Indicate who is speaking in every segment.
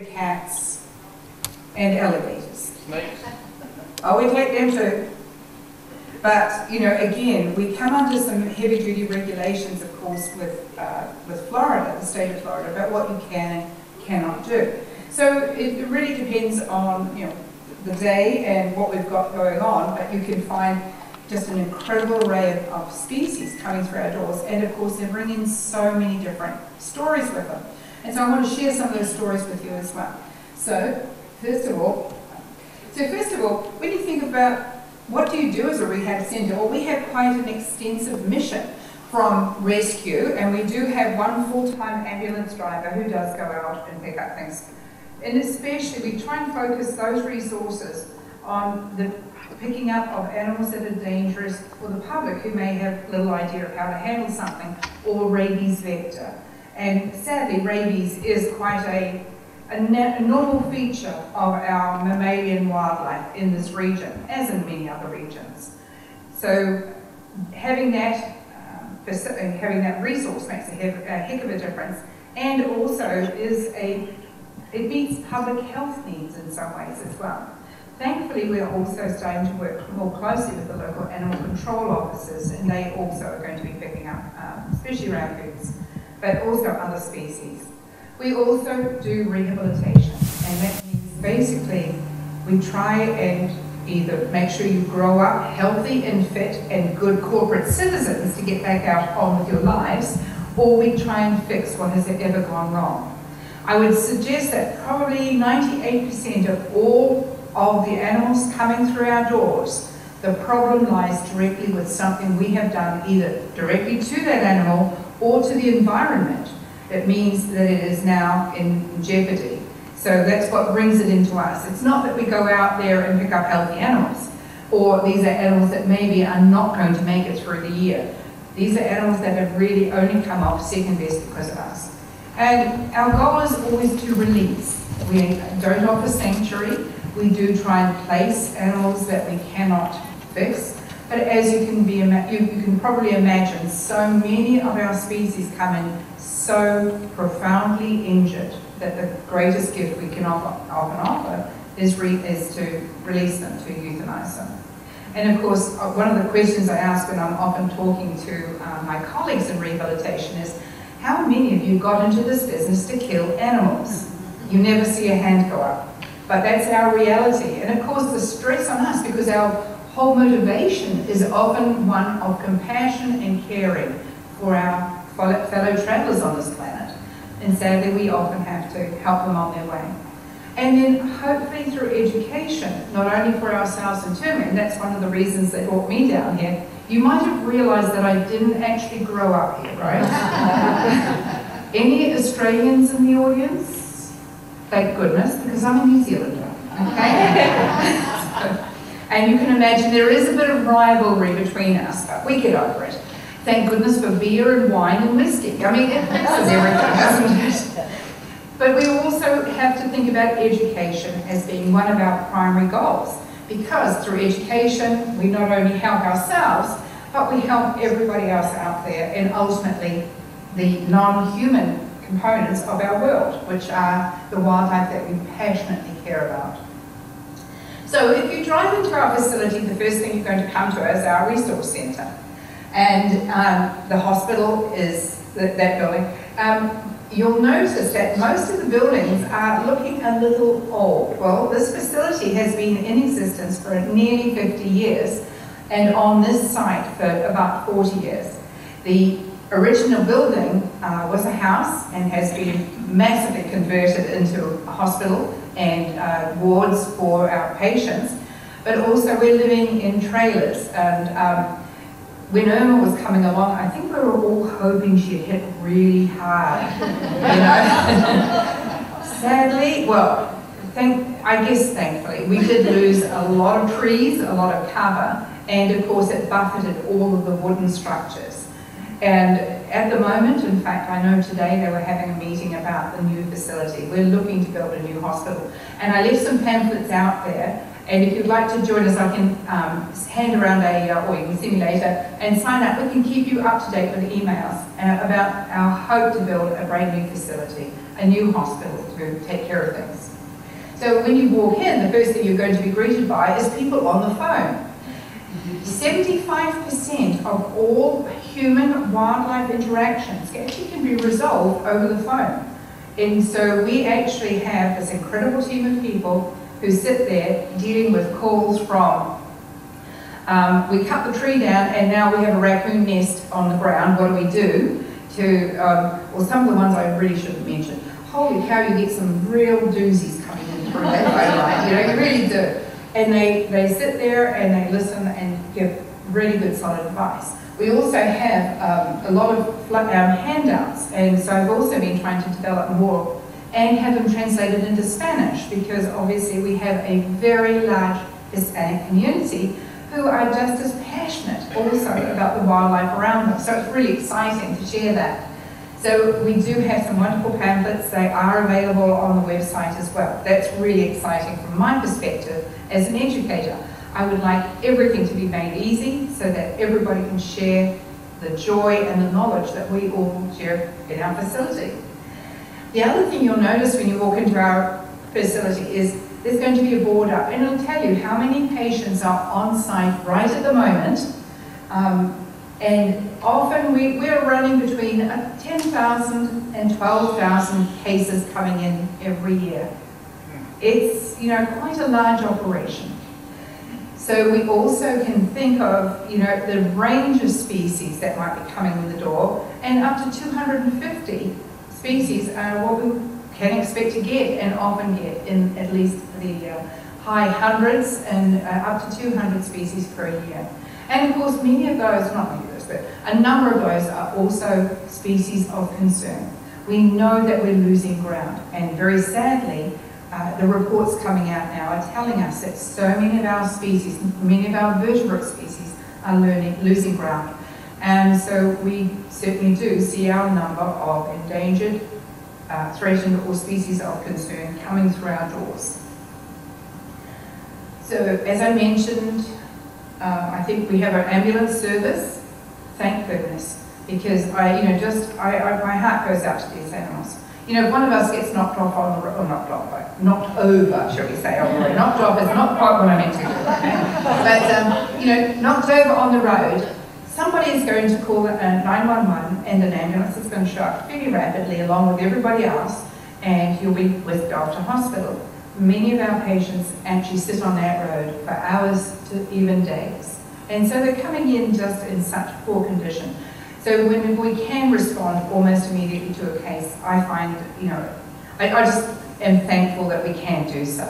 Speaker 1: cats and alligators.
Speaker 2: Snakes?
Speaker 1: Oh, we'd let them too. But, you know, again, we come under some heavy-duty regulations, of course, with, uh, with Florida, the state of Florida, about what you can and cannot do. So it it really depends on, you know, the day and what we've got going on, but you can find just an incredible array of, of species coming through our doors, and of course, they bring in so many different stories with them. And so I want to share some of those stories with you as well. So, first of all, so first of all, when you think about what do you do as a rehab centre, well, we have quite an extensive mission from rescue, and we do have one full-time ambulance driver who does go out and pick up things. And especially, we try and focus those resources on the picking up of animals that are dangerous for the public who may have little idea of how to handle something, or rabies vector. And sadly, rabies is quite a, a, normal feature of our mammalian wildlife in this region, as in many other regions. So having that, um, uh, having that resource makes a heck, a heck of a difference, and also is a, it meets public health needs in some ways as well. Thankfully, we're also starting to work more closely with the local animal control officers, and they also are going to be picking up, um, especially raccoons, but also other species. We also do rehabilitation, and that means basically we try and either make sure you grow up healthy and fit and good corporate citizens to get back out on with your lives, or we try and fix what has ever gone wrong. I would suggest that probably 98% of all of the animals coming through our doors, the problem lies directly with something we have done either directly to that animal or to the environment. It means that it is now in jeopardy. So that's what brings it into us. It's not that we go out there and pick up healthy animals, or these are animals that maybe are not going to make it through the year. These are animals that have really only come off second best because of us. And our goal is always to release. We don't offer sanctuary. We do try and place animals that we cannot fix. But as you can be, you, can probably imagine, so many of our species come in so profoundly injured that the greatest gift we can offer, often offer is, is to release them, to euthanize them. And of course, uh, one of the questions I ask when I'm often talking to uh, my colleagues in rehabilitation is, how many of you got into this business to kill animals? You never see a hand go up. But that's our reality. And of course, the stress on us, because our whole motivation is often one of compassion and caring for our fellow travelers on this planet. And sadly, we often have to help them on their way. And then hopefully through education, not only for ourselves internally, and that's one of the reasons they brought me down here, you might have realized that I didn't actually grow up here, right? Any Australians in the audience? Thank goodness, because I'm a New Zealander, okay? and you can imagine there is a bit of rivalry between us, but we get over it. Thank goodness for beer and wine and whiskey. I mean, it fixes everything, doesn't it? But we also have to think about education as being one of our primary goals because through education we not only help ourselves but we help everybody else out there and ultimately the non-human components of our world which are the wildlife that we passionately care about. So if you drive into our facility the first thing you're going to come to is our resource centre and um, the hospital is th- that building. Um, you'll notice that most of the buildings are looking a little old. Well, this facility has been in existence for nearly 50 years and on this site for about 40 years. The original building uh, was a house and has been massively converted into a hospital and uh, wards for our patients, but also we're living in trailers and um, when Irma was coming along, I think we were all hoping she'd hit really hard, you know. Sadly, well, thank, I guess thankfully, we did lose a lot of trees, a lot of cover, and of course it buffeted all of the wooden structures. And at the moment, in fact, I know today they were having a meeting about the new facility. We're looking to build a new hospital. And I left some pamphlets out there and if you'd like to join us, I can um, hand around a, uh, or you can see me later, and sign up. We can keep you up to date with emails uh, about our hope to build a brand new facility. a new hospital to take care of things. So when you walk in, the first thing you're going to be greeted by is people on the phone. 75% of all human-wildlife interactions actually can be resolved over the phone. And so we actually have this incredible team of people who sit there dealing with calls from um, we cut the tree down and now we have a raccoon nest on the ground. What do we do? To, um, well, some of the ones I really shouldn't mention. Holy cow, you get some real doozies coming in through that phone line. You know, you really do. And they, they sit there and they listen and give really good solid advice. We also have um, a lot of um, handouts, and so I've also been trying to develop more and have them translated into Spanish because obviously we have a very large Hispanic community who are just as passionate also about the wildlife around them. So it's really exciting to share that. So we do have some wonderful pamphlets. They are available on the website as well. That's really exciting from my perspective as an educator. I would like everything to be made easy so that everybody can share the joy and the knowledge that we all share in our facility. The other thing you'll notice when you walk into our facility is there's going to be a board up and it'll tell you how many patients are on site right at the moment. Um, and often we, we're running between 10,000 and 12,000 cases coming in every year. It's, you know, quite a large operation. So we also can think of, you know, the range of species that might be coming in the door, and up to 250 species are what we can expect to get and often get in at least the uh, high hundreds and uh, up to 200 species per year. And of course, many of those, not but a number of those are also species of concern. We know that we're losing ground, and very sadly, uh, the reports coming out now are telling us that so many of our species, many of our vertebrate species, are learning, losing ground. And so we certainly do see our number of endangered uh, threatened or species of concern coming through our doors. So as I mentioned, uh, I think we have our ambulance service, thank goodness, because I, you know, just, I, I, my heart goes out to these animals. You know, if one of us gets knocked off on the road, or knocked off, knocked over, shall we say, on the road, knocked off is not quite what I meant to but, um, you know, knocked over on the road, somebody is going to call 911 and an ambulance is going to show up rapidly along with everybody else and you'll be whisked off to hospital. Many of our patients actually sit on that road for hours to even days. And so they're coming in just in such poor condition. So when we can respond almost immediately to a case, I find, you know, I, I just am thankful that we can do so.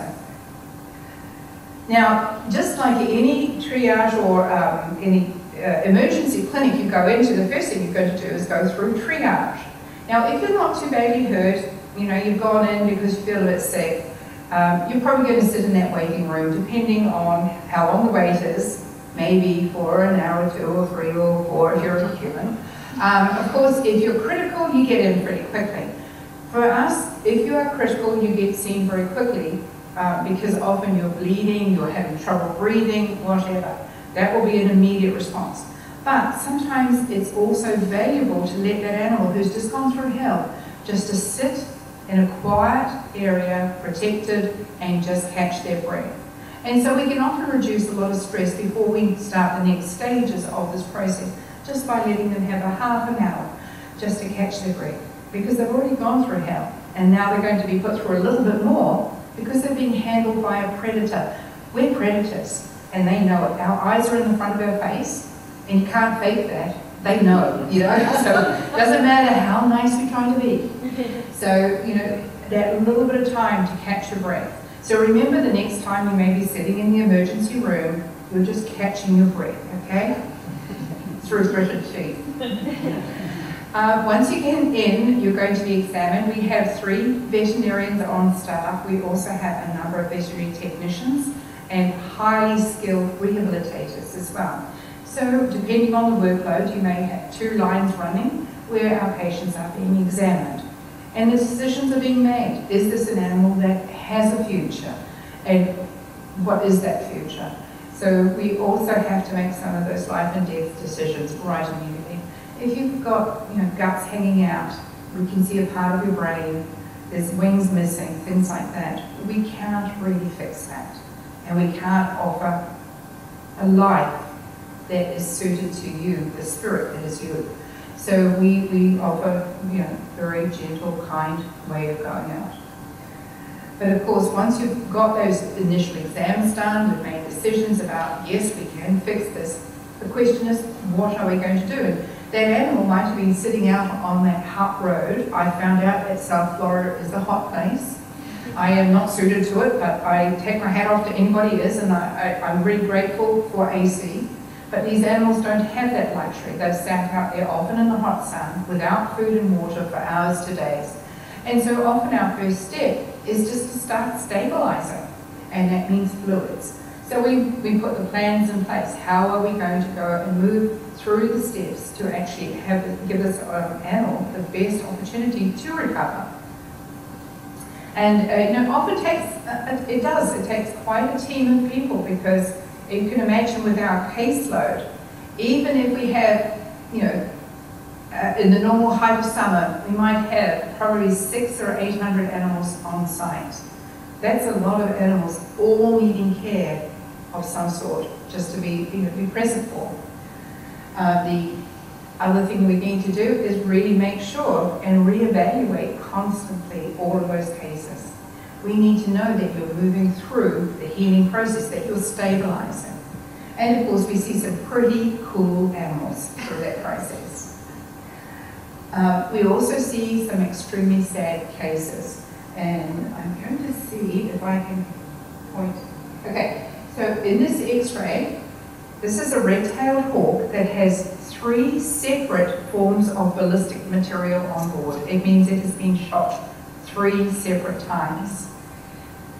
Speaker 1: Now, just like any triage or um, any uh, emergency clinic you go into, the first thing you've got to do is go through triage. Now, if you're not too badly hurt, you know, you've gone in because you feel a bit sick, um, you're probably going to sit in that waiting room, depending on how long the wait is, maybe for an hour or two or three or four if you're a human. Um, of course, if you're critical, you get in pretty quickly. For us, if you are critical, you get seen very quickly uh, because often you're bleeding, you're having trouble breathing, whatever. That will be an immediate response. But sometimes it's also valuable to let that animal who's just gone through hell just to sit in a quiet area, protected, and just catch their breath. And so we can often reduce a lot of stress before we start the next stages of this process, just by letting them have a half an hour just to catch their breath. Because they've already gone through hell, and now they're going to be put through a little bit more because they're being handled by a predator. We're predators and they know it. Our eyes are in the front of our face, and you can't fake that. They know, you know. So it doesn't matter how nice we try to be. So, you know, that little bit of time to catch your breath. So remember the next time you may be sitting in the emergency room, you're just catching your breath, okay? Through a gritted teeth. Uh, once you get in, you're going to be examined. We have three veterinarians on staff. We also have a number of veterinary technicians and highly skilled rehabilitators as well. So depending on the workload, you may have two lines running where our patients are being examined. And the decisions are being made. Is this an animal that has a future? And what is that future? So we also have to make some of those life and death decisions right immediately. If you've got you know, guts hanging out, we can see a part of your brain, there's wings missing, things like that, we can't really fix that. And we can't offer a life that is suited to you, the spirit that is you. So we, we offer, you know, very gentle, kind way of going out. But of course, once you've got those initial exams done, we've made decisions about, yes, we can fix this, the question is, what are we going to do? And that animal might have been sitting out on that hot road. I found out that South Florida is a hot place. I am not suited to it, but I take my hat off to anybody is, and I, I, I'm really grateful for AC. But these animals don't have that luxury. They've sat out there often in the hot sun without food and water for hours to days. And so often our first step is just to start stabilizing, and that means fluids. So we, we put the plans in place. How are we going to go and move through the steps to actually have give this um, animal the best opportunity to recover? And uh, you know, often takes uh, it does. It takes quite a team of people because you can imagine with our caseload, even if we have, you know, uh, in the normal height of summer, we might have probably six or eight hundred animals on site. That's a lot of animals all needing care of some sort, just to be, you know, be present for. Uh, the other thing we need to do is really make sure and reevaluate constantly all of those cases. We need to know that you're moving through the healing process, that you're stabilizing. And of course, we see some pretty cool animals through that process. Uh, we also see some extremely sad cases. And I'm going to see if I can point. Okay, so in this x-ray, this is a red-tailed hawk that has three separate forms of ballistic material on board. It means it has been shot three separate times.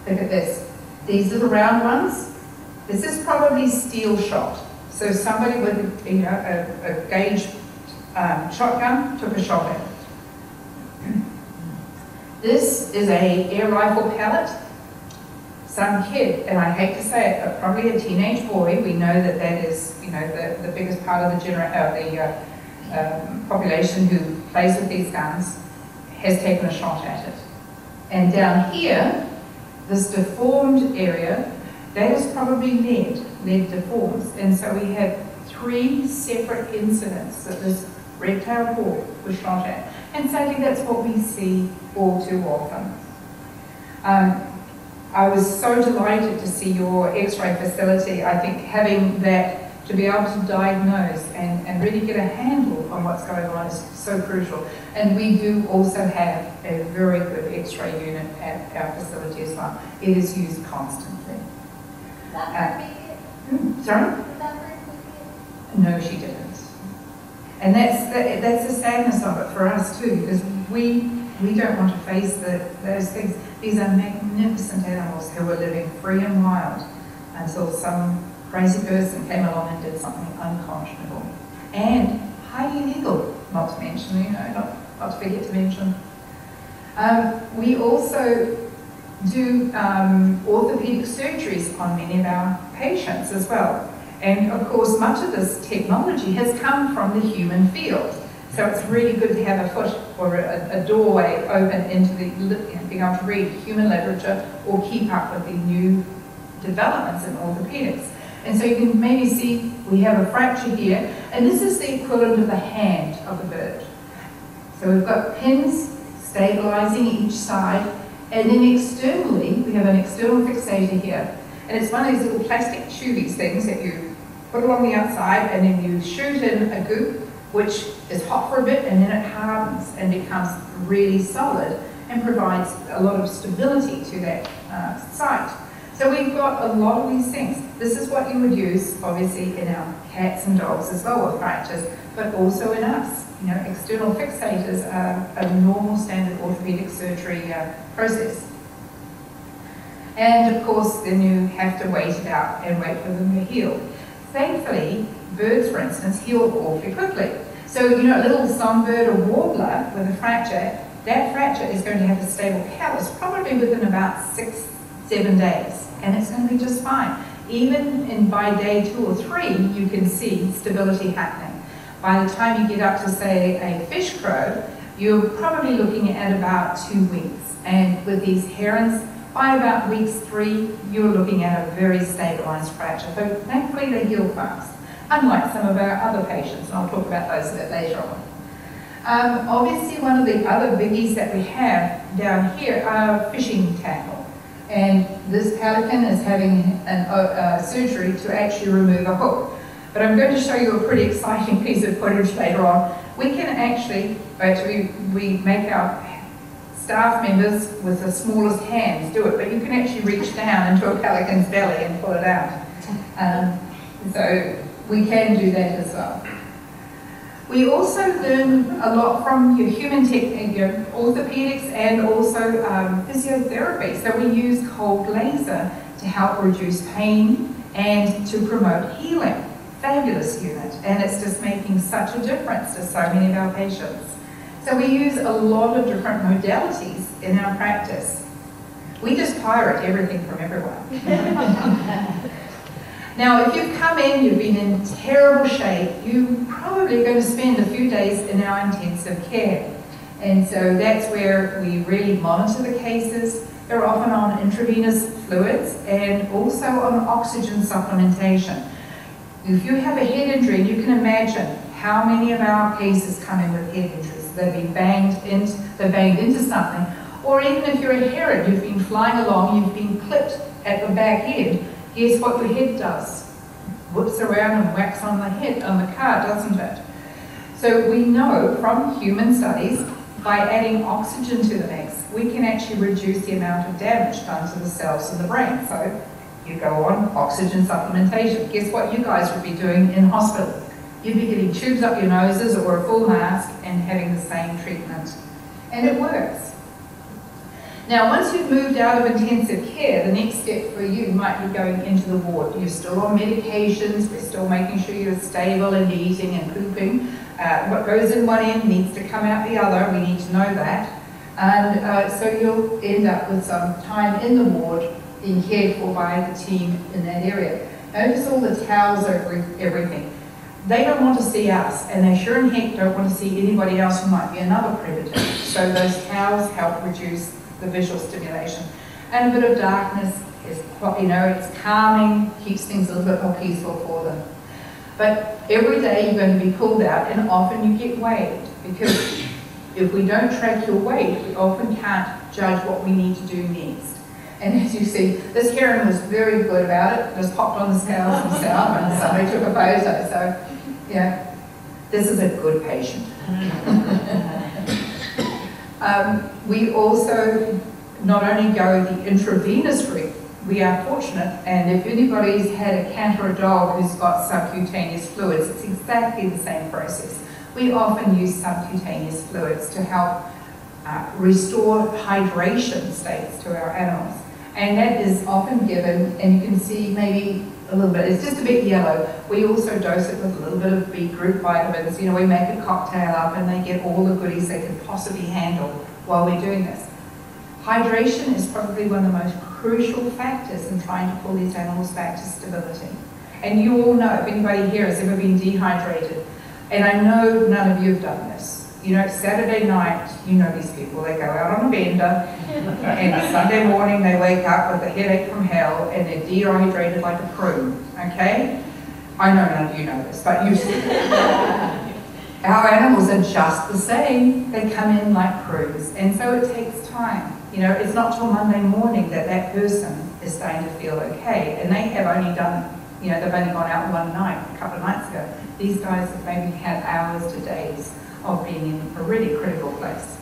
Speaker 1: Look at this. These the round ones. This is probably steel shot. So somebody with you know, a, a gauge um, shotgun took a shot at it. This is a air rifle pellet some kid, and I hate to say it, but probably a teenage boy, we know that that is, you know, the, the biggest part of the, genera uh, the uh, um, population who plays with these guns, has taken a shot at it. And down here, this deformed area, that is probably lead, lead deforms. And so we have three separate incidents that this red-tailed hawk was shot at. And sadly, that's what we see all too often. Um, I was so delighted to see your x-ray facility. I think having that to be able to diagnose and, and really get a handle on what's going on is so crucial. And we do also have a very good x-ray unit at our facility as well. It is used constantly. Uh, hmm, sorry? No, she didn't. And that's that's the sadness of it for us too, because we we don't want to face the, those things. These are magnificent animals who were living free and wild until some crazy person came along and did something unconscionable. And highly illegal, not to mention, you know, not, not to forget to mention. Um, we also do um, orthopedic surgeries on many of our patients as well. And of course, much of this technology has come from the human field. So it's really good to have a foot or a, a doorway open into the, being able to read human literature or keep up with the new developments in orthopedics. And so you can maybe see we have a fracture here, and this is the equivalent of the hand of a bird. So we've got pins stabilizing each side, and then externally, we have an external fixator here. And it's one of these little plastic tubies things that you put along the outside, and then you shoot in a goop which is hot for a bit and then it hardens and becomes really solid and provides a lot of stability to that uh, site. So we've got a lot of these things. This is what you would use, obviously, in our cats and dogs as well with fractures, but also in us. You know, external fixators are a normal standard orthopedic surgery uh, process. And of course, then you have to wait it out and wait for them to heal. Thankfully, birds, for instance, heal awfully quickly. So, you know, a little songbird or warbler with a fracture, that fracture is going to have a stable callus probably within about six, seven days, and it's going to be just fine. Even in by day two or three, you can see stability happening. By the time you get up to, say, a fish crow, you're probably looking at about two weeks. And with these herons, by about weeks three, you're looking at a very stabilised fracture. So thankfully they heal fast, unlike some of our other patients, and I'll talk about those a bit later on. Um, obviously, one of the other biggies that we have down here are fishing tackle. And this pelican is having an, uh, surgery to actually remove a hook. But I'm going to show you a pretty exciting piece of footage later on. We can actually, actually we make our staff members with the smallest hands do it, but you can actually reach down into a pelican's belly and pull it out. Um, so we can do that as well. We also learn a lot from your human technique, your orthopedics and also um, physiotherapy. So we use cold laser to help reduce pain and to promote healing. Fabulous unit, and it's just making such a difference to so many of our patients. So we use a lot of different modalities in our practice. We just pirate everything from everyone. now, if you've come in, you've been in terrible shape, you're probably going to spend a few days in our intensive care. And so that's where we really monitor the cases. They're often on intravenous fluids and also on oxygen supplementation. If you have a head injury, you can imagine how many of our cases come in with head injuries they've been banged into, they're banged into something. Or even if you're a heron, you've been flying along, you've been clipped at the back end, guess what the head does? Whips around and whacks on the head, on the car, doesn't it? So we know from human studies, by adding oxygen to the mix, we can actually reduce the amount of damage done to the cells in the brain. So you go on oxygen supplementation. Guess what you guys would be doing in hospital? You'd be getting tubes up your noses or a full mask and having the same treatment. And it works. Now, once you've moved out of intensive care, the next step for you might be going into the ward. You're still on medications, we're still making sure you're stable and eating and pooping. Uh, what goes in one end needs to come out the other, we need to know that. And uh, so you'll end up with some time in the ward being cared for by the team in that area. Notice all the towels over everything. They don't want to see us, and they sure in heck don't want to see anybody else who might be another predator. So those towels help reduce the visual stimulation. And a bit of darkness is, you know, it's calming, keeps things a little bit more peaceful for them. But every day you're going to be pulled out, and often you get weighed, because if we don't track your weight, we often can't judge what we need to do next. And as you see, this heron was very good about it, just popped on the scales himself and somebody took a photo. So, yeah, this is a good patient. um, we also not only go the intravenous route, we are fortunate, and if anybody's had a cat or a dog who's got subcutaneous fluids, it's exactly the same process. We often use subcutaneous fluids to help uh, restore hydration states to our animals. And that is often given, and you can see maybe a little bit, it's just a bit yellow. We also dose it with a little bit of B group vitamins. You know, we make a cocktail up and they get all the goodies they can possibly handle while we're doing this. Hydration is probably one of the most crucial factors in trying to pull these animals back to stability. And you all know, if anybody here has ever been dehydrated, and I know none of you have done this, you know, Saturday night, you know these people, they go out on a bender, and Sunday morning they wake up with a headache from hell, and they're dehydrated like a prune, okay? I know none of you know this, but you see. Our animals are just the same. They come in like prunes, and so it takes time. You know, it's not till Monday morning that that person is starting to feel okay, and they have only done, you know, they've only gone out one night, a couple of nights ago. These guys have maybe had hours to days of being in a really critical place.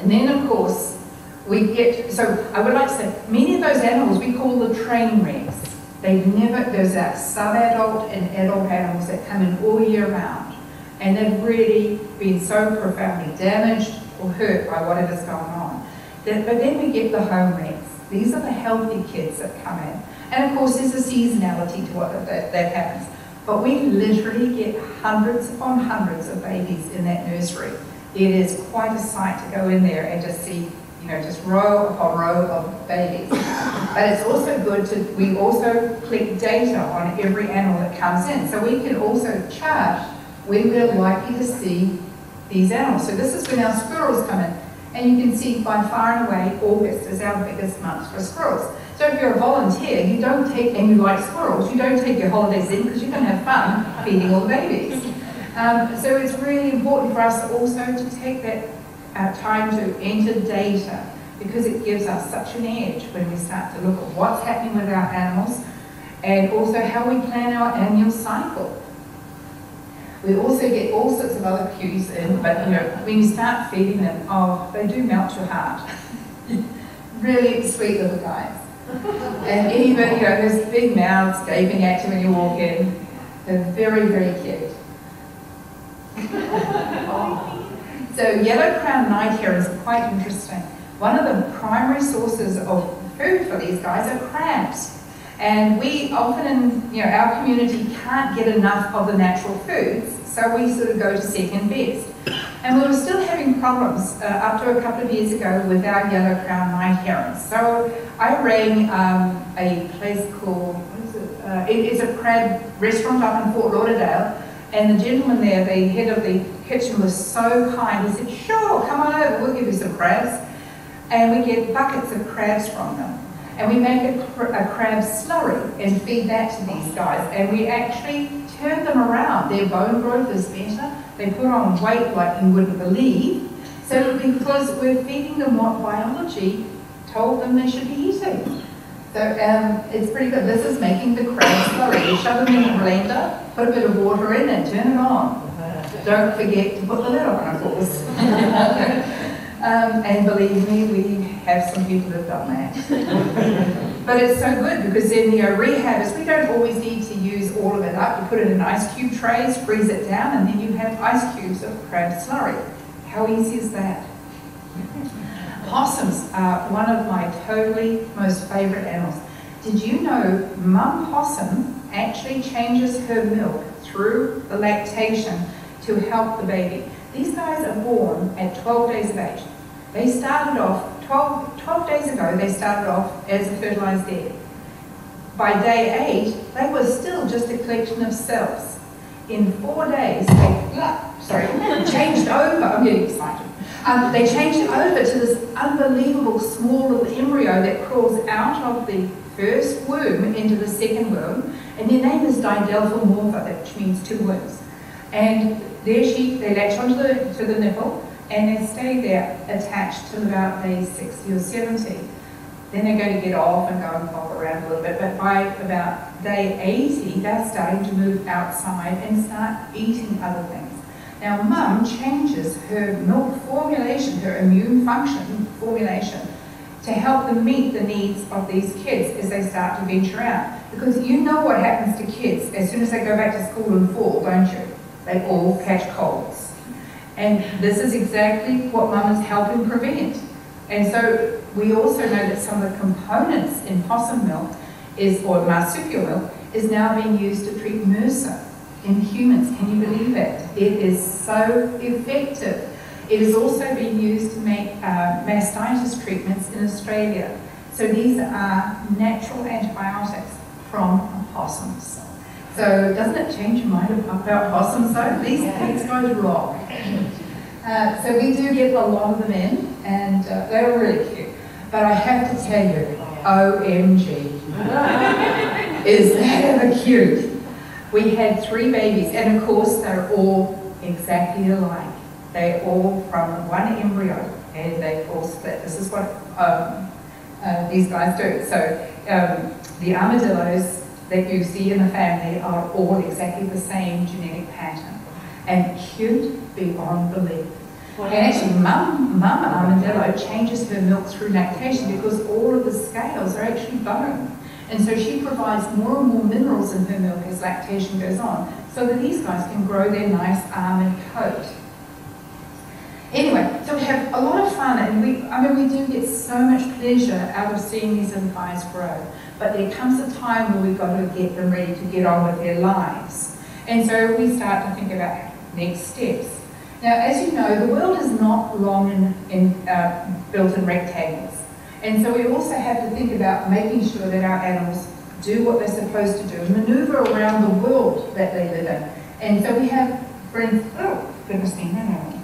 Speaker 1: And then, of course, we get, so I would like to say, many of those animals we call the train wrecks. They've never, there's that sub-adult and adult animals that come in all year round. And they've really been so profoundly damaged or hurt by whatever's going on. That, but then we get the home wrecks. These are the healthy kids that come in. And of course, there's a seasonality to what that, that happens. But we literally get hundreds upon hundreds of babies in that nursery. It is quite a sight to go in there and just see, you know, just row upon row of babies. but it's also good to, we also collect data on every animal that comes in. So we can also chart when we're likely to see these animals. So this is when our squirrels come in. And you can see by far and away, August is our biggest month for squirrels. So if you're a volunteer, you don't take, and you like squirrels, you don't take your holidays in because you can have fun feeding all the babies. Um, so it's really important for us also to take that uh, time to enter data because it gives us such an edge when we start to look at what's happening with our animals and also how we plan our annual cycle. We also get all sorts of other cues in, but you know, when you start feeding them, oh, they do melt your heart. really sweet little guys. And even, you know, those big mouths gaping at you when you walk in. They're very, very cute. so yellow crown night herons are quite interesting. One of the primary sources of food for these guys are crabs. And we often in you know, our community can't get enough of the natural foods, so we sort of go to second best. And we were still having problems uh, up to a couple of years ago with our yellow crown night herons. So I rang um, a place called, it? Uh, it? It's a crab restaurant up in Fort Lauderdale, and the gentleman there, the head of the kitchen, was so kind. He said, sure, come on over, we'll give you some crabs. And we get buckets of crabs from them. And we make a, a crab slurry and feed that to these guys. And we actually turn them around. Their bone growth is better. They put on weight like you wouldn't believe. So because we're feeding them what biology told them they should be eating. So um, it's pretty good. This is making the crab slurry. You shove them in the blender, put a bit of water in and turn it on. Don't forget to put the lid on, of course. um, and believe me, we have some people that have done that. but it's so good because then you know, is we don't always need to use all of it up. You put it in ice cube trays, freeze it down, and then you have ice cubes of crab slurry. How easy is that? Possums are one of my totally most favourite animals. Did you know mum possum actually changes her milk through the lactation to help the baby? These guys are born at 12 days of age. They started off, 12, 12 days ago, they started off as a fertilised egg. By day eight, they were still just a collection of cells. In four days, they, sorry, changed over, I'm getting excited. Um, they changed over to this unbelievable small little embryo that crawls out of the first womb into the second womb, and their name is Didelphimorphia, which means two wombs. And there she, they latch onto the, to the nipple, and they stay there attached till about day 60 or 70. Then they're going to get off and go and pop around a little bit, but by about day 80, they're starting to move outside and start eating other things. Now, mum changes her milk formulation, her immune function formulation, to help them meet the needs of these kids as they start to venture out. Because you know what happens to kids as soon as they go back to school in fall, don't you? They all catch colds. And this is exactly what mum is helping prevent. And so we also know that some of the components in possum milk is, or marsupial milk, is now being used to treat MRSA in humans. Can you believe it? It is so effective. It is also being used to make uh, mastitis treatments in Australia. So these are natural antibiotics from possums. So doesn't it change your mind about possums though? These, these guys rock. Uh, so we do get a lot of them in, and uh, they're really cute. But I have to tell you, OMG, is that ever cute? We had three babies, and of course they're all exactly alike. They're all from one embryo, and they all split. This is what um, uh, these guys do. So um, the armadillos that you see in the family are all exactly the same genetic pattern, and cute beyond belief. And actually, mum, mum armadillo changes her milk through lactation because all of the scales are actually bone. And so she provides more and more minerals in her milk as lactation goes on, so that these guys can grow their nice almond coat. Anyway, so we have a lot of fun, and we, I mean, we do get so much pleasure out of seeing these little guys grow. But there comes a time where we've got to get them ready to get on with their lives. And so we start to think about next steps. Now, as you know, the world is not long in, uh, built in rectangles. And so we also have to think about making sure that our animals do what they're supposed to do maneuver around the world that they live in. And so we have, instance, oh, goodness me, no.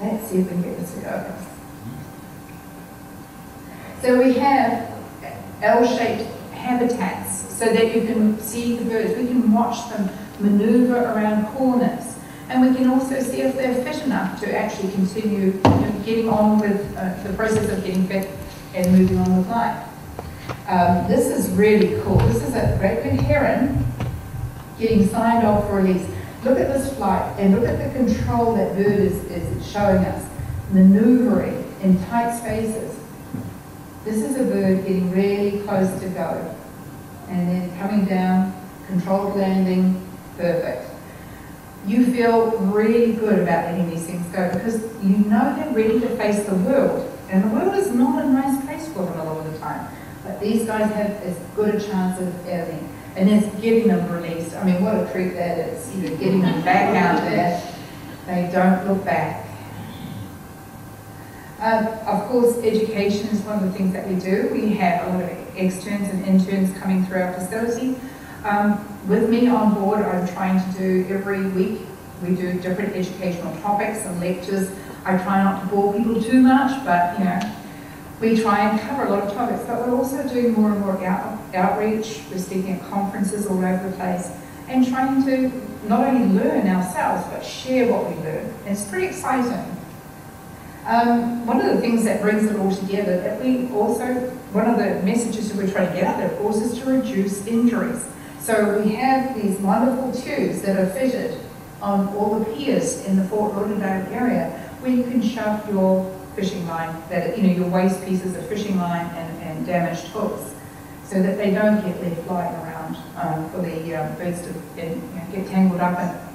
Speaker 1: Let's see if we can get this to go. So we have L-shaped habitats so that you can see the birds. We can watch them maneuver around corners. And we can also see if they're fit enough to actually continue you know, getting on with uh, the process of getting fit and moving on with life. Um, this is really cool. This is a great big heron getting signed off for release. Look at this flight and look at the control that bird is, is showing us. Maneuvering in tight spaces. This is a bird getting really close to go. And then coming down, controlled landing, perfect. You feel really good about letting these things go because you know they're ready to face the world. And the world is not a nice place for them a lot of the time. But these guys have as good a chance of airing. And it's getting them released. I mean, what a treat that is. You know, getting them back out there. They don't look back. Um, of course, education is one of the things that we do. We have a lot of externs and interns coming through our facility. Um, with me on board, I'm trying to do every week, we do different educational topics and lectures. I try not to bore people too much, but you know, we try and cover a lot of topics, but we're also doing more and more out, outreach. We're speaking at conferences all over the place and trying to not only learn ourselves, but share what we learn. It's pretty exciting. Um, one of the things that brings it all together, that we also, one of the messages that we're trying to get out there, of course, is to reduce injuries. So we have these wonderful tubes that are fitted on all the piers in the Fort Lauderdale area where you can shove your fishing line, that you know your waste pieces of fishing line and, and damaged hooks, so that they don't get left lying around um, for the um, birds to you know, get tangled up in.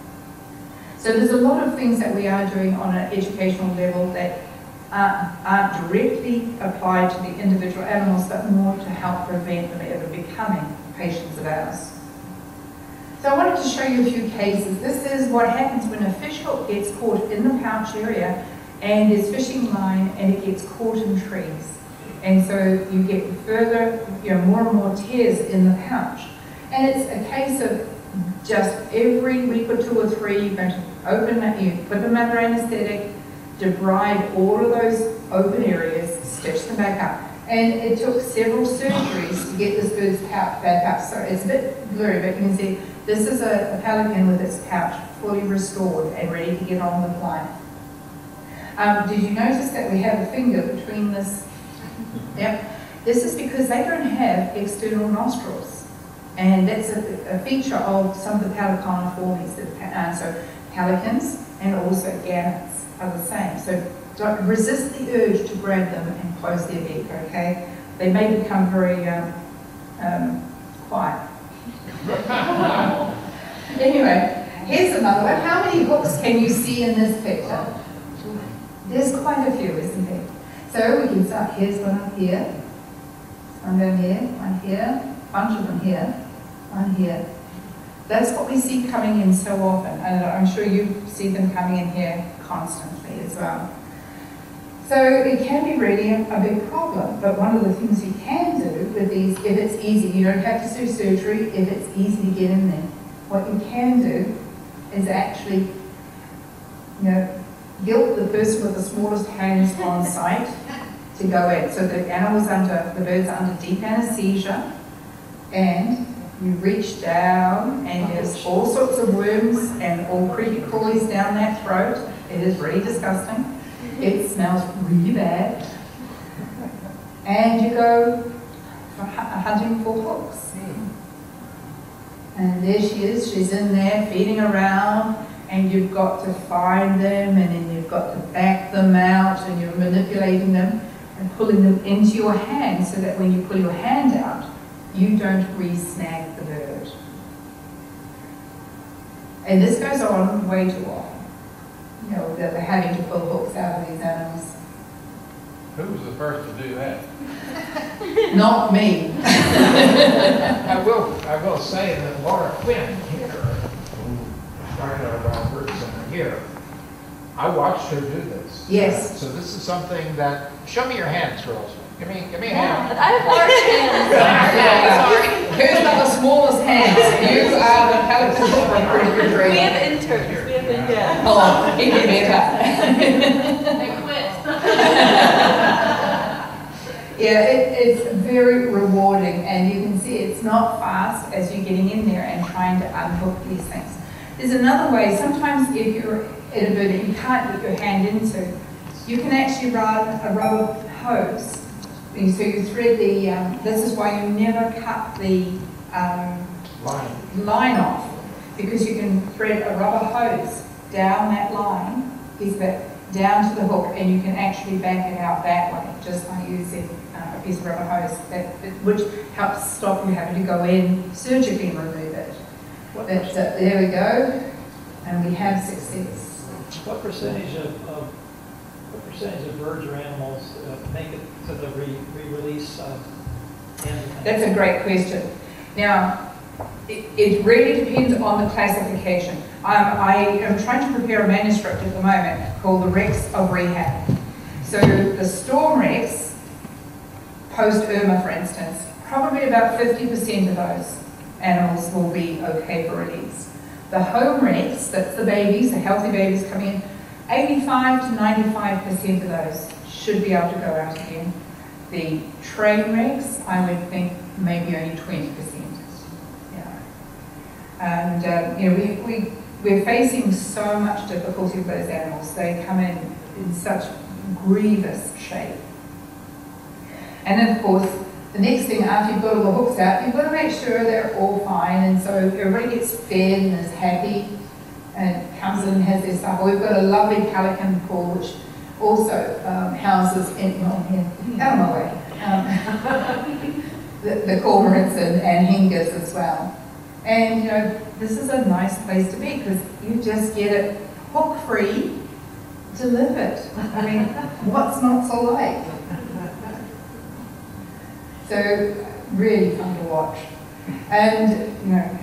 Speaker 1: So there's a lot of things that we are doing on an educational level that aren't, aren't directly applied to the individual animals, but more to help prevent them ever becoming patients of ours. So I wanted to show you a few cases. This is what happens when a fish hook gets caught in the pouch area and there's fishing line and it gets caught in trees. And so you get further, you know, more and more tears in the pouch. And it's a case of just every week or two or three, you're going to open you put them under anesthetic, debride all of those open areas, stitch them back up. And it took several surgeries to get this bird's pouch back up. So it's a bit blurry, but you can see this is a, a pelican with its pouch fully restored and ready to get on with life. Um, did you notice that we have a finger between this? Yep. This is because they don't have external nostrils. And that's a, a feature of some of the pelecaniformes. Uh, so pelicans and also gannets are the same. So don't resist the urge to grab them and close their beak, okay? They may become very um, um, quiet. anyway, here's another one. How many hooks can you see in this picture? There's quite a few, isn't there? So we can start, here's one up here, one down here, one here, bunch of them here, one here. That's what we see coming in so often, and I'm sure you see them coming in here constantly as well. So it can be really a, a, big problem, but one of the things you can do with these, if it's easy, you don't have to do surgery if it's easy to get in there. What you can do is actually, you know, guilt the person with the smallest hands on site to go in. So the animal's under, the bird's under deep anesthesia, and you reach down, and there's all sorts of worms and all creepy crawlies down that throat. It is really disgusting. It mm-hmm. smells really bad. And you go hunting for hooks. And there she is, she's in there feeding around, and you've got to find them and then you've got to back them out and you're manipulating them and pulling them into your hand so that when you pull your hand out, you don't re-snag the bird. And this goes on way too often. You know, that they're having to pull hooks out of these animals.
Speaker 2: Who was the first to do that?
Speaker 1: Not me.
Speaker 3: I will, I will say that Laura Quinn here started our Roberts Center here. I watched her do this.
Speaker 1: Yes.
Speaker 3: So this is something that, show me your hands, girls. Give me, give me a hand.
Speaker 4: I have large hands.
Speaker 1: Who's got the smallest hands? You are the pelican from
Speaker 4: We have
Speaker 1: refrigerator.
Speaker 4: interns, we have Yeah.
Speaker 1: Oh, it get better.
Speaker 4: They quit.
Speaker 1: Yeah, it, it's very rewarding and you can see it's not fast as you're getting in there and trying to unhook these things. There's another way, sometimes if you're at a bird that you can't get your hand into, you can actually run a rubber hose. And so you thread the, um, this is why you never cut the um,
Speaker 3: Line.
Speaker 1: line off because you can thread a rubber hose down that line, piece of it, down to the hook, and you can actually back it out that way, just by using uh, a piece of rubber hose, that, that- which helps stop you having to go in surgically and remove it. Uh, there we go, and we have success.
Speaker 5: What percentage of, of, what percentage of birds or animals uh, make it to the re, re-release of habitat?
Speaker 1: That's a great question. Now, it, it really depends on the classification. Um, I am trying to prepare a manuscript at the moment called The Wrecks of Rehab. So the storm wrecks, post Irma for instance, probably about 50% of those animals will be okay for release. The home wrecks, that's the babies, the healthy babies coming in, 85 to 95% of those should be able to go out again. The train wrecks, I would think maybe only 20%. Yeah. And, um, you know, we, we, we're facing so much difficulty with those animals. They come in in such grievous shape. And then, of course, the next thing after you've got all the hooks out, you've got to make sure they're all fine. And so everybody gets fed and is happy and comes in and has their stuff. We've got a lovely pelican pool which also um, houses, in, well, here, out of my way, um, the, the cormorants and, anhingas as well. And, you know, this is a nice place to be because you just get it hook free delivered. I mean, what's not to like? So, really fun to watch. And, you know,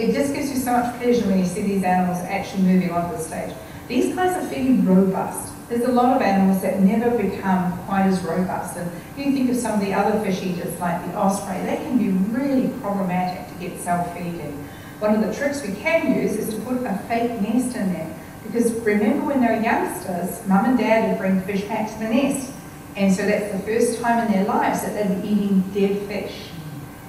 Speaker 1: it just gives you so much pleasure when you see these animals actually moving onto the stage. These guys are fairly robust. There's a lot of animals that never become quite as robust. And you think of some of the other fish eaters like the osprey, they can be really problematic to get self-feeding. One of the tricks we can use is to put a fake nest in there. Because remember when they were youngsters, mum and dad would bring fish back to the nest. And so that's the first time in their lives that they'd be eating dead fish.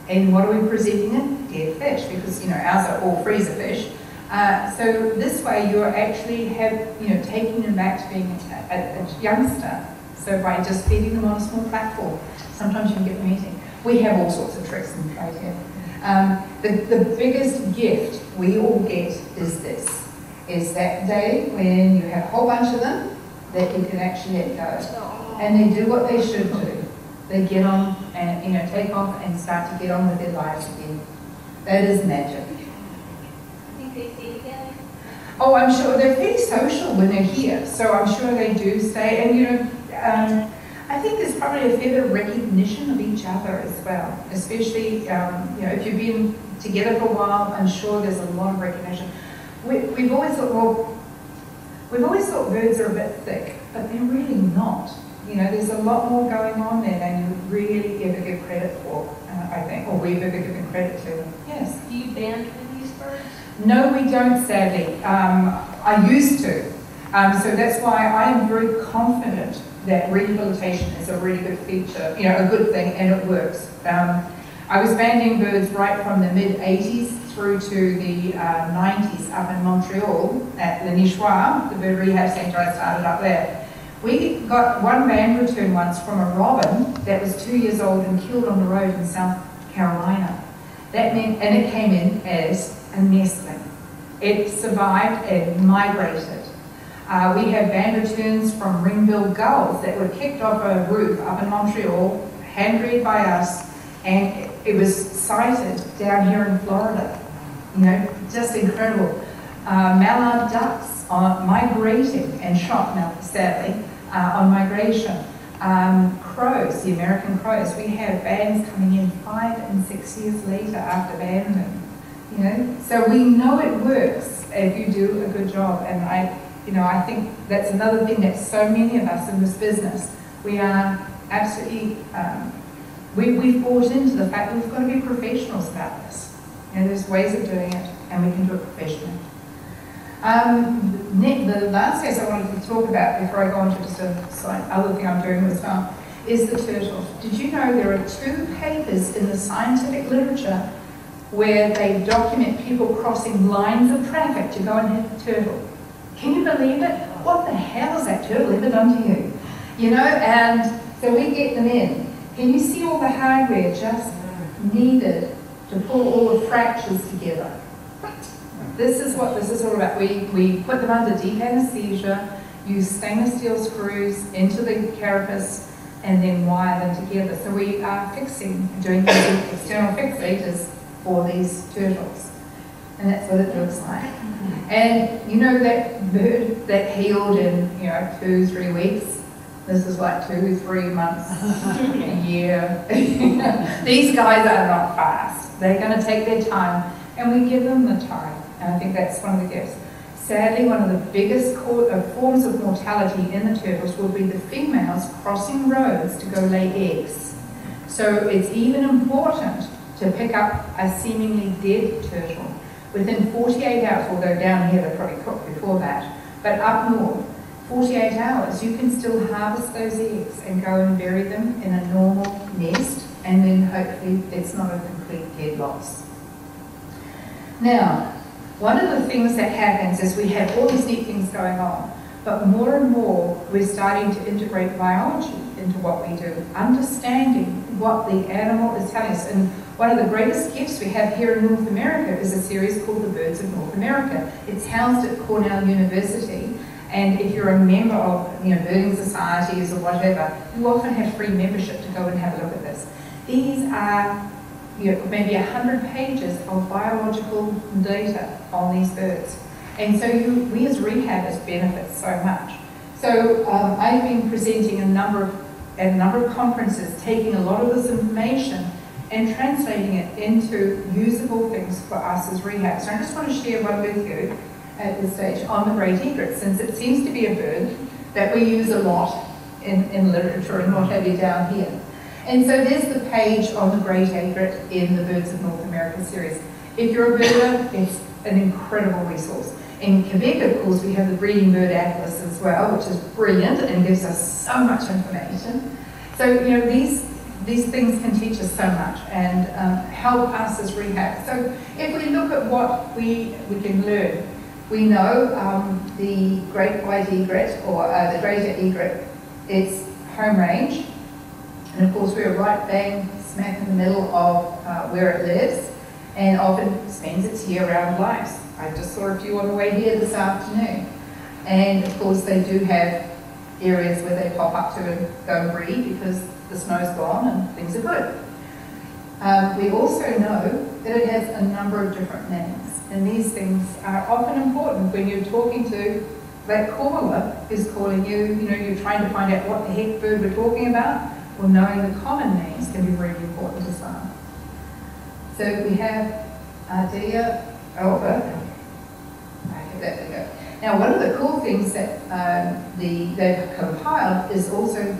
Speaker 1: And what are we presenting them? Dead fish, because you know ours are all freezer fish. Uh, so this way you're actually have you know taking them back to being a, a, a youngster. So by just feeding them on a small platform, sometimes you can get them eating. We have all sorts of tricks in play here. Um, the, the biggest gift we all get is this, is that day when you have a whole bunch of them that you can actually let go. And they do what they should do. They get on and, you know, take off and start to get on with their lives again. That is magic. Oh, I'm sure they're pretty social when they're here, so I'm sure they do stay. And you know, um, I think there's probably a fair bit of recognition of each other as well, especially um, you know if you've been together for a while. I'm sure there's a lot of recognition. We, we've always thought, well, we've always thought birds are a bit thick, but they're really not. You know, there's a lot more going on there than you really ever give credit for. I think, or we've ever given credit to them. Yes.
Speaker 4: Do you band these birds?
Speaker 1: No, we don't, sadly. Um, I used to. Um, so that's why I am very confident that rehabilitation is a really good feature, you know, a good thing, and it works. Um, I was banding birds right from the mid 80s through to the uh, 90s up in Montreal at Le Nichoir, the bird rehab centre I started up there. We got one band return once from a robin that was two years old and killed on the road in South Carolina. That meant, and it came in as a nestling. It survived and migrated. Uh, we have band returns from ring-billed gulls that were kicked off a roof up in Montreal, hand-reared by us, and it, it was sighted down here in Florida. You know, just incredible. Uh, mallard ducks are migrating and shot now, sadly, uh, on migration. Um, crows, the American crows, we have bands coming in five and six years later after banding. You know, so we know it works if you do a good job. And I, you know, I think that's another thing that so many of us in this business, we are absolutely, um, we, we've bought into the fact that we've got to be professionals about this. You know, there's ways of doing it, and we can do it professionally. Um, ne- the last case I wanted to talk about before I go on to just a slight other thing I'm doing as well is the turtle. Did you know there are two papers in the scientific literature where they document people crossing lines of traffic to go and hit the turtle? Can you believe it? What the hell has that turtle ever done to you? You know, and so we get them in. Can you see all the hardware just needed to pull all the fractures together? This is what this is all about. We, we put them under deep anesthesia, use stainless steel screws into the carapace, and then wire them together. So we are fixing, doing external fixators for these turtles. And that's what it looks like. And you know that bird that healed in, you know, two, three weeks? This is like two, three months, a year. These guys are not fast. They're going to take their time, and we give them the time. And I think that's one of the gifts. Sadly, one of the biggest uh, forms of mortality in the turtles will be the females crossing roads to go lay eggs. So it's even important to pick up a seemingly dead turtle. Within 48 hours, although down here they're probably cooked before that, but up north, 48 hours, you can still harvest those eggs and go and bury them in a normal nest, and then hopefully it's not a complete dead loss. Now, one of the things that happens is we have all these neat things going on, but more and more we're starting to integrate biology into what we do, understanding what the animal is telling us. And one of the greatest gifts we have here in North America is a series called The Birds of North America. It's housed at Cornell University, and if you're a member of you know, birding societies or whatever, you often have free membership to go and have a look at this. These are you know, maybe 100 pages of biological data on these birds. And so you, we as rehabbers benefit so much. So um, I've been presenting a number of, at a number of conferences, taking a lot of this information and translating it into usable things for us as rehabbers. So I just want to share one with you at this stage on the great egret, since it seems to be a bird that we use a lot in, in literature and what have you down here. And so there's the page on the great egret in the Birds of North America series. If you're a birder, it's an incredible resource. In Quebec, of course, we have the Breeding Bird Atlas as well, which is brilliant and gives us so much information. So, you know, these these things can teach us so much and um, help us as rehab. So if we look at what we, we can learn, we know um, the great white egret or uh, the greater egret, its home range, and of course we're right bang smack in the middle of uh, where it lives and often spends its year-round lives. I just saw a few on the way here this afternoon. And of course they do have areas where they pop up to and go and breed because the snow's gone and things are good. Um, we also know that it has a number of different names, and these things are often important when you're talking to that caller is calling you, you know, you're trying to find out what the heck bird we're talking about. Well, knowing the common names can be really important as well. So we have Ardea alba. I have that there. Now, one of the cool things that um, the, they've compiled is also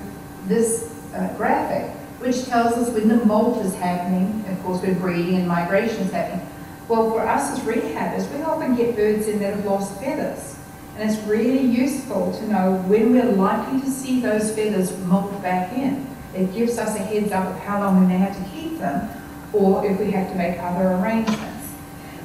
Speaker 1: this uh, graphic, which tells us when the molt is happening, of course when breeding and migration is happening. Well, for us as rehabbers, we often get birds in that have lost feathers. And it's really useful to know when we're likely to see those feathers molt back in. It gives us a heads up of how long we may have to keep them, or if we have to make other arrangements.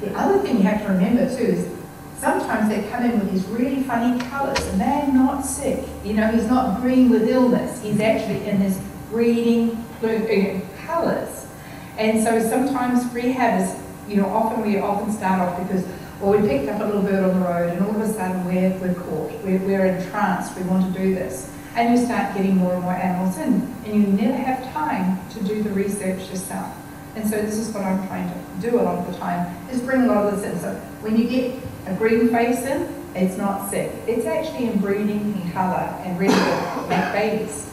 Speaker 1: The other thing you have to remember too is sometimes they come in with these really funny colours and they're not sick. You know, he's not green with illness. He's actually in his breeding uh, colours. And so sometimes rehab is, you know, often we often start off because, well, we picked up a little bird on the road and all of a sudden we're, we're caught. We're, we're entranced. We want to do this. And you start getting more and more animals in and you never have time to do the research yourself. And so this is what I'm trying to do a lot of the time, is bring a lot of this in. So when you get a green face in, it's not sick. It's actually in breeding in colour and ready to make babies.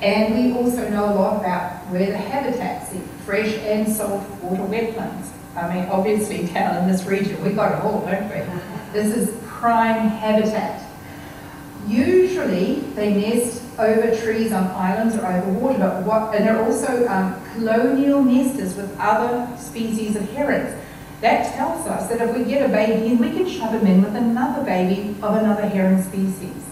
Speaker 1: And we also know a lot about where the habitats are, fresh and salt water wetlands. I mean, obviously down in this region, we got it all, don't we? This is prime habitat. Usually they nest over trees on islands or over water, but what, and they're also um, colonial nesters with other species of herons. That tells us that if we get a baby in, we can shove him in with another baby of another heron species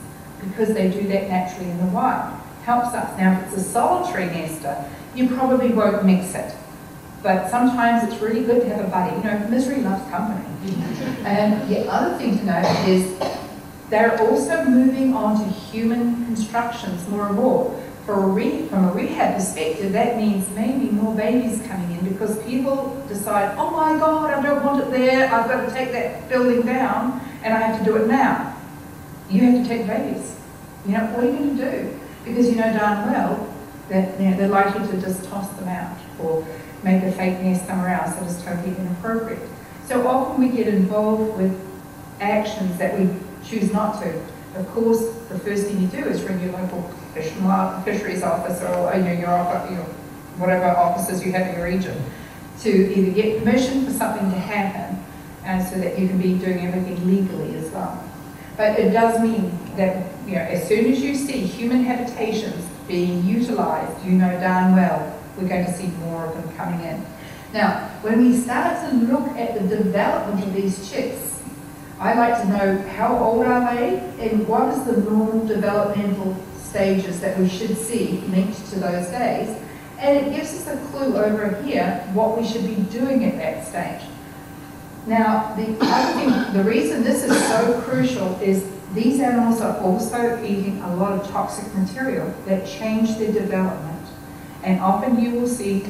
Speaker 1: because they do that naturally in the wild. Helps us. Now, if it's a solitary nester, you probably won't mix it. But sometimes it's really good to have a buddy. You know, misery loves company. And the other thing to note is they're also moving on to human constructions more and more. For a re, from a rehab perspective, that means maybe more babies coming in because people decide, oh my God, I don't want it there, I've got to take that building down and I have to do it now. You have to take babies. You know, what are you going to do? Because you know darn well that you know, they're likely to just toss them out or make a fake nest somewhere else that is totally inappropriate. So often we get involved with actions that we choose not to. Of course, the first thing you do is ring your local fish fisheries officer or, you know, your, your, whatever offices you have in your region to either get permission for something to happen and so that you can be doing everything legally as well. But it does mean that, you know, as soon as you see human habitations being utilised, you know darn well we're going to see more of them coming in. Now, when we start to look at the development of these chicks, I like to know how old are they and what is the normal developmental stages that we should see linked to those days. And it gives us a clue over here what we should be doing at that stage. Now, the other thing, the reason this is so crucial is these animals are also eating a lot of toxic material that change their development. And often you will see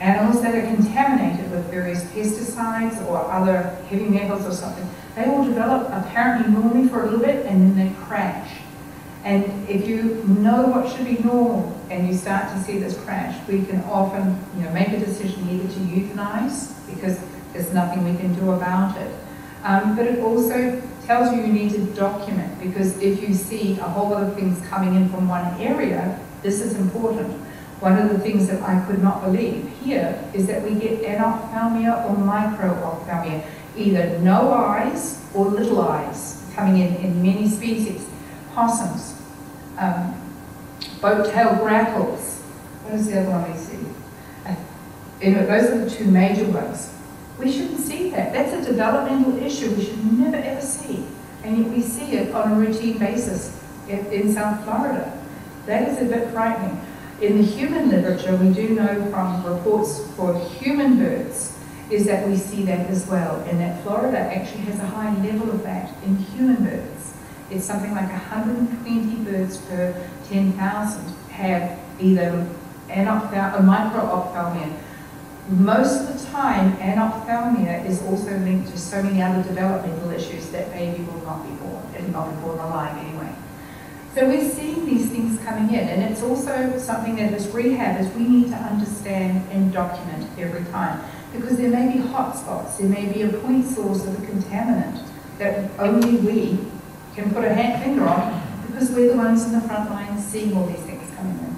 Speaker 1: animals that are contaminated with various pesticides or other heavy metals or something. They will develop apparently normally for a little bit and then they crash. And if you know what should be normal and you start to see this crash, we can often you know, make a decision either to euthanize because there's nothing we can do about it. Um, but it also tells you you need to document because if you see a whole lot of things coming in from one area, this is important. One of the things that I could not believe here is that we get anophthalmia or microophthalmia, either no eyes or little eyes coming in in many species. Possums, um, boat-tailed grackles. What is the other one we see? Uh, those are the two major ones. We shouldn't see that. That's a developmental issue we should never ever see. And yet we see it on a routine basis in, in South Florida. That is a bit frightening. In the human literature, we do know from reports for human birds is that we see that as well, and that Florida actually has a high level of that in human birds. It's something like 120 birds per 10,000 have either anophthalmia or microophthalmia. Most of the time, anophthalmia is also linked to so many other developmental issues that baby will not be born, and not be born alive anyway. So we're seeing these things coming in, and it's also something that this rehab as rehabbers we need to understand and document every time. Because there may be hotspots, there may be a point source of a contaminant that only we can put a hand finger on because we're the ones in the front line seeing all these things coming in.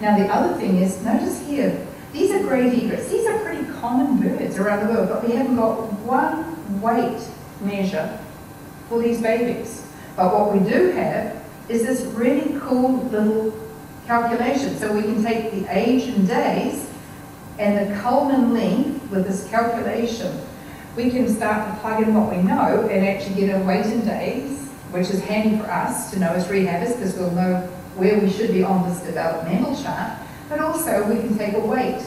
Speaker 1: Now the other thing is, notice here, these are great egrets. These are pretty common birds around the world, but we haven't got one weight measure for these babies. But what we do have is this really cool little calculation. So we can take the age in days and the culmen length with this calculation. We can start to plug in what we know and actually get a weight in days, which is handy for us to know as rehabbers because we'll know where we should be on this developmental chart. But also we can take a weight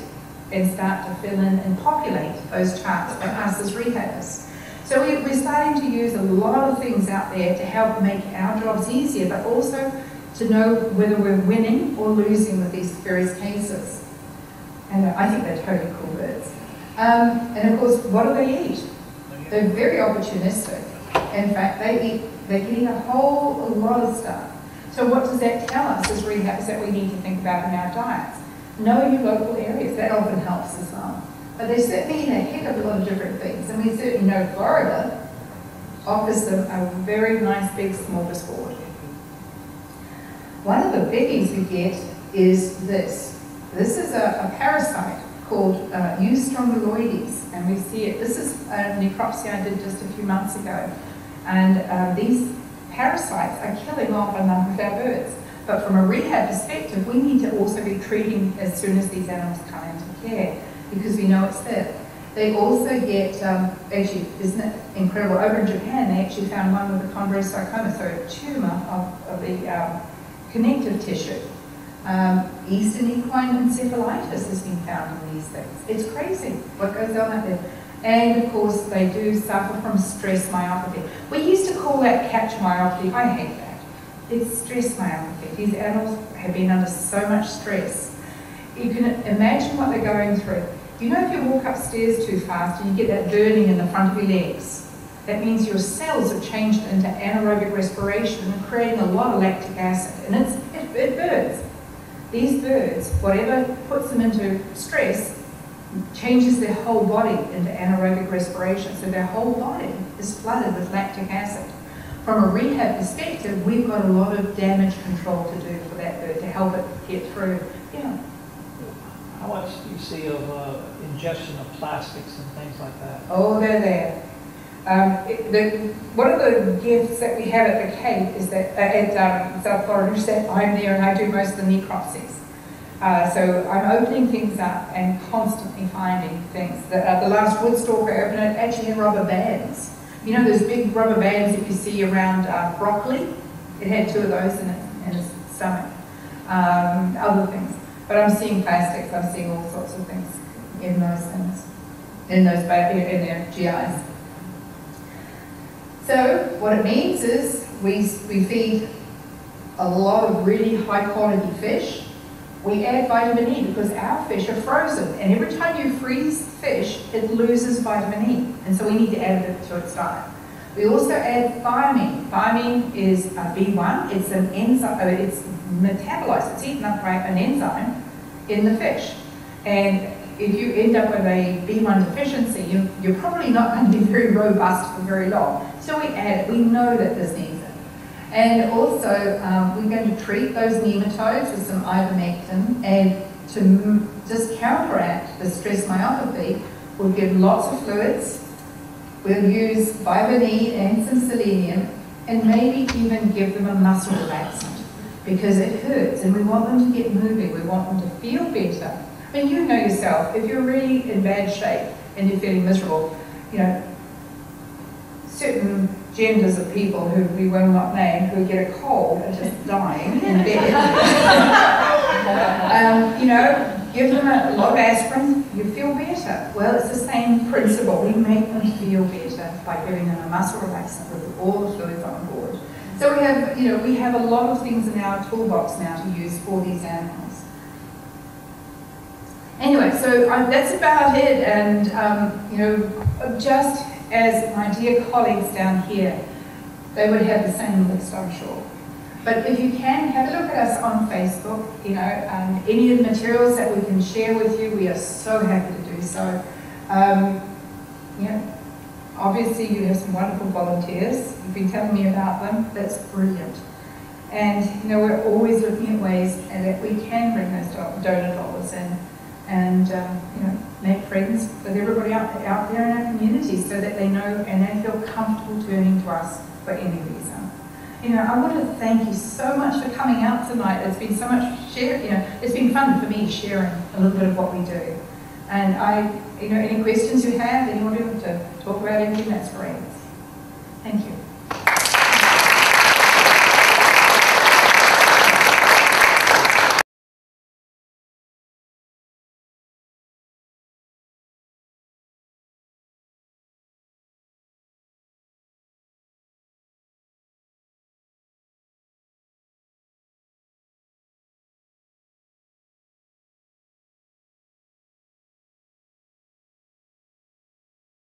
Speaker 1: and start to fill in and populate those charts for us as rehabbers. So we, we're starting to use a lot of things out there to help make our jobs easier, but also to know whether we're winning or losing with these various cases. And I think they're totally cool birds. Um, and of course, what do they eat? They're very opportunistic. In fact, they eat, they can eat a whole lot of stuff. So what does that tell us as rehabs that we need to think about in our diets? Know your local areas. That often helps as well. But they certainly eat a heck of a lot of different things. And we certainly know Florida offers them a very nice big smorgasbord. One of the biggies we get is this. This is a, a parasite called uh, and we see it. This is a necropsy I did just a few months ago, and uh, these parasites are killing off a number of our birds. But from a rehab perspective, we need to also be treating as soon as these animals come into care, because we know it's there. They also get, um, actually, isn't it incredible, over in Japan, they actually found one with a chondrosarcoma, so a tumour of, of the um, connective tissue. Um, Eastern equine encephalitis has been found in these things. It's crazy what goes on out there. And of course, they do suffer from stress myopathy. We used to call that catch myopathy. I hate that. It's stress myopathy. These animals have been under so much stress. You can imagine what they're going through. You know, if you walk upstairs too fast and you get that burning in the front of your legs, that means your cells have changed into anaerobic respiration and creating a lot of lactic acid, and it burns. These birds, whatever puts them into stress, changes their whole body into anaerobic respiration. So their whole body is flooded with lactic acid. From a rehab perspective, we've got a lot of damage control to do for that bird to help it get through. Yeah.
Speaker 5: How much do you see of uh, ingestion of plastics and things like that?
Speaker 1: Oh, they're there. Um, it- the, one of the gifts that we have at the Cape is that uh, at um, South Florida is I'm there and I do most of the necropsies. Uh, so I'm opening things up and constantly finding things. The, uh, the last wood stork I opened it actually had rubber bands. You know those big rubber bands that you see around uh, broccoli? It had two of those in, it, in its stomach. Um, other things. But I'm seeing plastics, I'm seeing all sorts of things in those things, in those, in their GIs. So what it means is we, we feed a lot of really high quality fish. We add vitamin E because our fish are frozen and every time you freeze fish, it loses vitamin E. And so we need to add it to its diet. We also add thiamine. Thiamine is a B1. It's an enzyme, uh, it's metabolized, it's eaten up by an enzyme in the fish. And if you end up with a B1 deficiency, you, you're probably not going to be very robust for very long. So we add it. We know that this needs. And also, um, we're going to treat those nematodes with some ivermectin, and to just counteract the stress myopathy, we'll give lots of fluids, we'll use vitamin E and some selenium, and maybe even give them a muscle relaxant, because it hurts, and we want them to get moving, we want them to feel better. I mean, you know yourself, if you're really in bad shape and you're feeling miserable, you know, certain genders of people who we will not name who get a cold and just dying in bed. um, you know, give them a lot of aspirin, you feel better. Well, it's the same principle. We make them feel better by giving them a muscle relaxant with all the fluids on board. So we have, you know, we have a lot of things in our toolbox now to use for these animals. Anyway, so um, that's about it, and um, you know, just as my dear colleagues down here, they would have the same list, I'm sure. But if you can, have a look at us on Facebook. You know, um, any of the materials that we can share with you, we are so happy to do so. Um, you know, obviously you have some wonderful volunteers. You've been telling me about them. That's brilliant. And you know, we're always looking at ways that we can bring those do- donor dollars in and um, you know make friends with everybody out, out there in our community so that they know and they feel comfortable turning to us for any reason. You know, I want to thank you so much for coming out tonight. It's been so much share. You know, it's been fun for me sharing a little bit of what we do. And I, you know, any questions you have, anyone want to talk about anything, that's great. Thank you.